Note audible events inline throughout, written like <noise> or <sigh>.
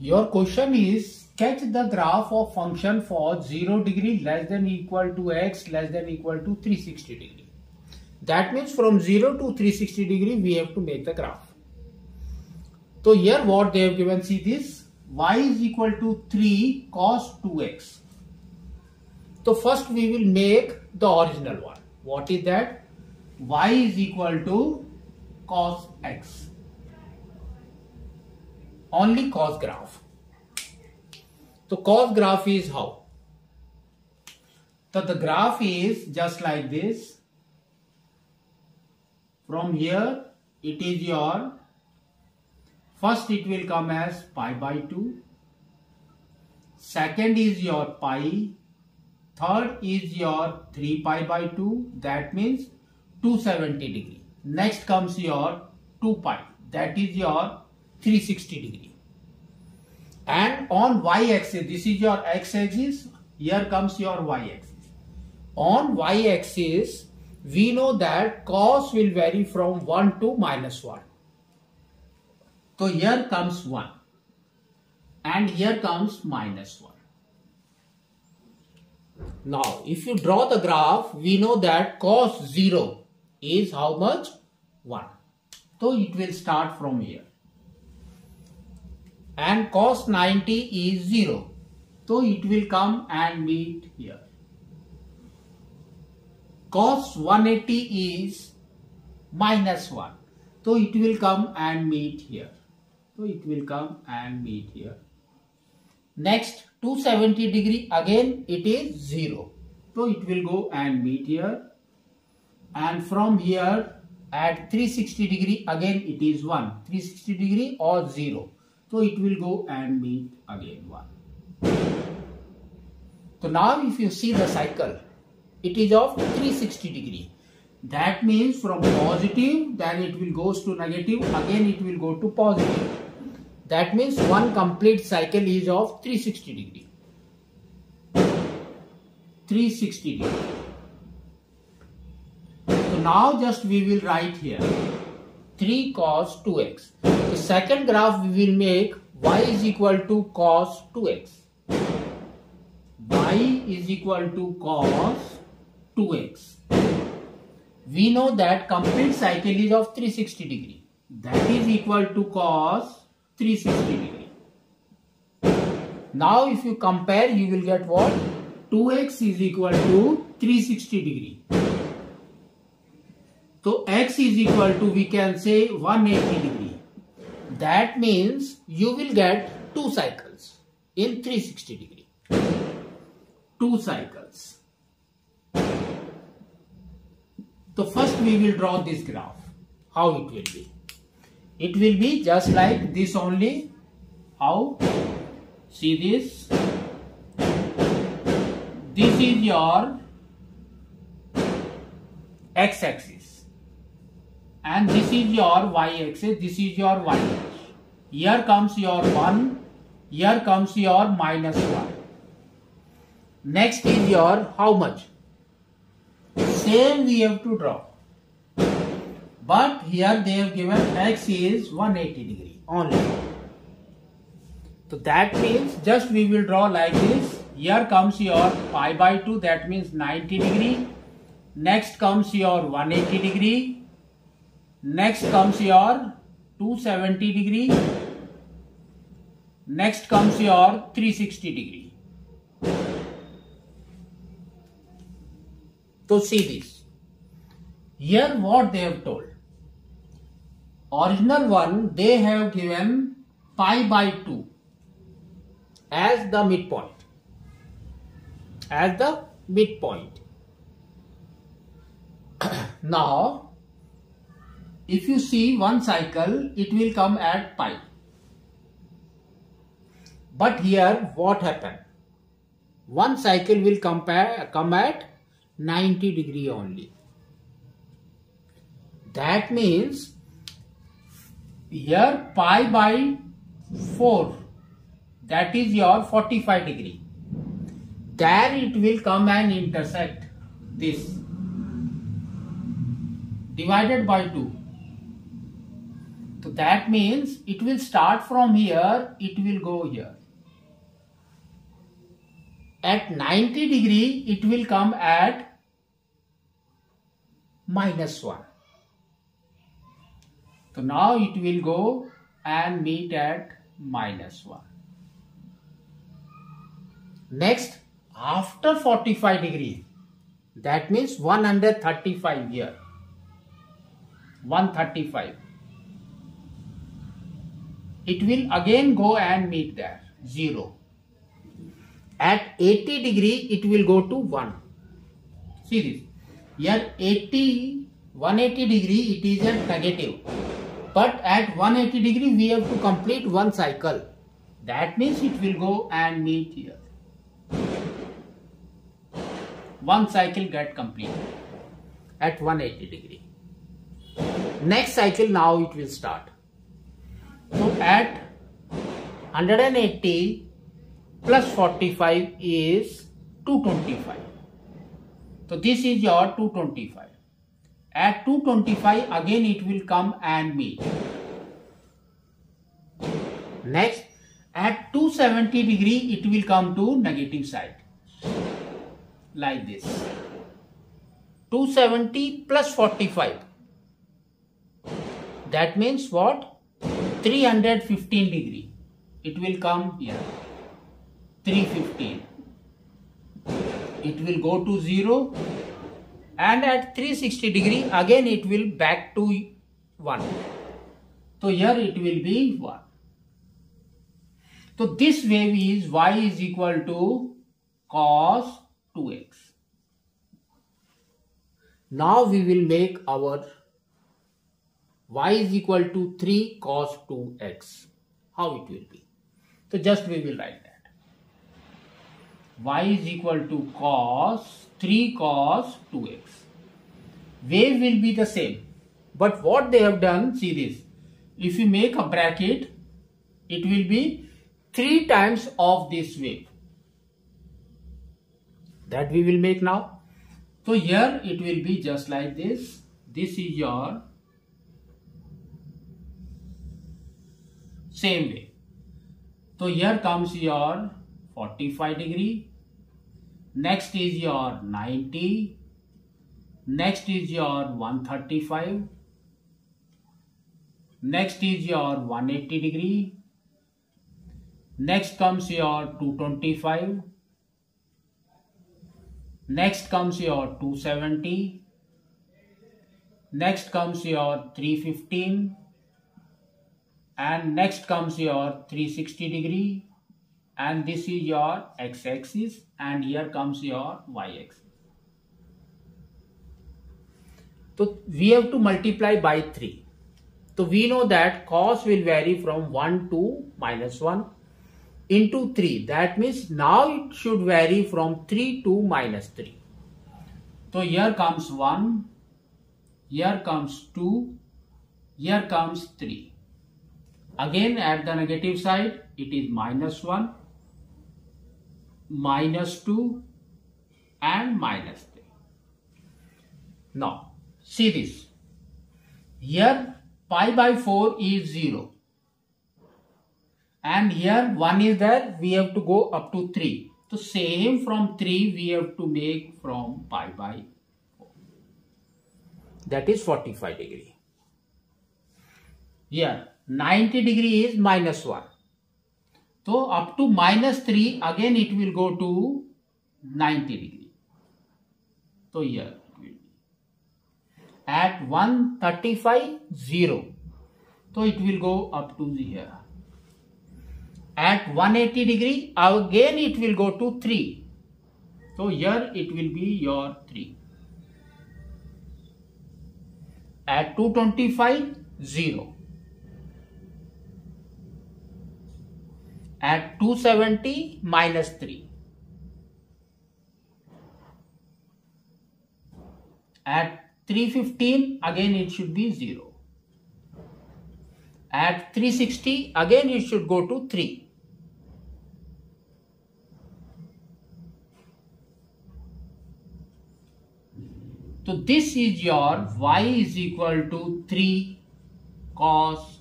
Your question is sketch the graph of function for 0 degree less than equal to x less than equal to 360 degree. That means from 0 to 360 degree we have to make the graph. So here what they have given see this y is equal to 3 cos 2x. So first we will make the original one. What is that? y is equal to cos x only cos graph. So cos graph is how? So the graph is just like this. From here it is your first it will come as pi by 2. Second is your pi. Third is your 3 pi by 2 that means 270 degree. Next comes your 2 pi that is your 360 degree. And on y-axis, this is your x-axis, here comes your y-axis. On y-axis, we know that cos will vary from 1 to minus 1. So here comes 1 and here comes minus 1. Now, if you draw the graph, we know that cos 0 is how much? 1. So it will start from here and cos 90 is 0. So it will come and meet here. Cos 180 is minus 1. So it will come and meet here. So it will come and meet here. Next 270 degree again it is 0. So it will go and meet here. And from here at 360 degree again it is 1. 360 degree or 0. So it will go and meet again 1. So now if you see the cycle, it is of 360 degree. That means from positive, then it will goes to negative, again it will go to positive. That means one complete cycle is of 360 degree. 360 degree. So now just we will write here 3 cos 2x. The second graph we will make y is equal to cos 2x. y is equal to cos 2x. We know that complete cycle is of 360 degree. That is equal to cos 360 degree. Now if you compare you will get what? 2x is equal to 360 degree. So x is equal to we can say 180 degree. That means you will get two cycles in 360 degree. Two cycles. So first we will draw this graph. How it will be? It will be just like this only. How? See this? This is your x-axis and this is your y-axis, this is your y-axis. Here comes your 1, here comes your minus 1. Next is your how much? Same we have to draw. But here they have given x is 180 degree only. So that means just we will draw like this. Here comes your pi by 2 that means 90 degree. Next comes your 180 degree Next comes your 270 degree. Next comes your 360 degree. So see this. Here what they have told. Original one they have given pi by 2 as the midpoint. As the midpoint. <coughs> now if you see one cycle, it will come at pi. But here what happened? One cycle will compare, come at 90 degree only. That means here pi by 4 that is your 45 degree. There it will come and intersect this divided by 2 So that means it will start from here, it will go here. At 90 degree, it will come at minus 1. So now it will go and meet at minus 1. Next, after 45 degree, that means 135 here. 135. It will again go and meet there, 0. At 80 degree, it will go to 1. See this. Here 80, 180 degree, it is at negative. But at 180 degree, we have to complete one cycle. That means it will go and meet here. One cycle get completed at 180 degree. Next cycle now it will start. So at 180 plus 45 is 225. So this is your 225. At 225 again it will come and meet. Next at 270 degree it will come to negative side like this 270 plus 45 that means what 315 degree. It will come here. 315 it will go to 0 and at 360 degree again it will back to 1 so here it will be 1 so this wave is y is equal to cos 2x. Now we will make our y is equal to 3 cos 2x. How it will be? So just we will write that. y is equal to cos 3 cos 2x. Wave will be the same. But what they have done, see this. If you make a bracket, it will be 3 times of this wave that we will make now. So here it will be just like this. This is your same way तो your comes your 45 degree next is your 90 next is your 135 next is your 180 degree next comes your 225 next comes your 270, next comes your 315, And next comes your 360 degree. And this is your x-axis and here comes your y-axis. So we have to multiply by 3. So we know that cos will vary from 1 to minus 1 into 3. That means now it should vary from 3 to minus 3. So here comes 1, here comes 2, here comes 3. Again at the negative side it is minus 1, minus 2 and minus 3. Now see this. Here pi by 4 is 0 and here 1 is there we have to go up to 3 so same from 3 we have to make from pi by 4 that is 45 degree here 90 degree is minus 1 so up to minus 3 again it will go to 90 degree so here at 135 0 so it will go up to here at 180 degree again it will go to 3 so here it will be your 3 at 225 0 at 270 minus 3 at 315 again it should be 0 at 360 again it should go to 3 So this is your y is equal to 3 cos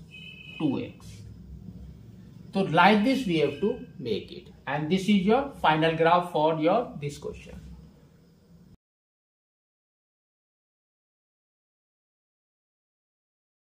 2x. So like this we have to make it and this is your final graph for your this question.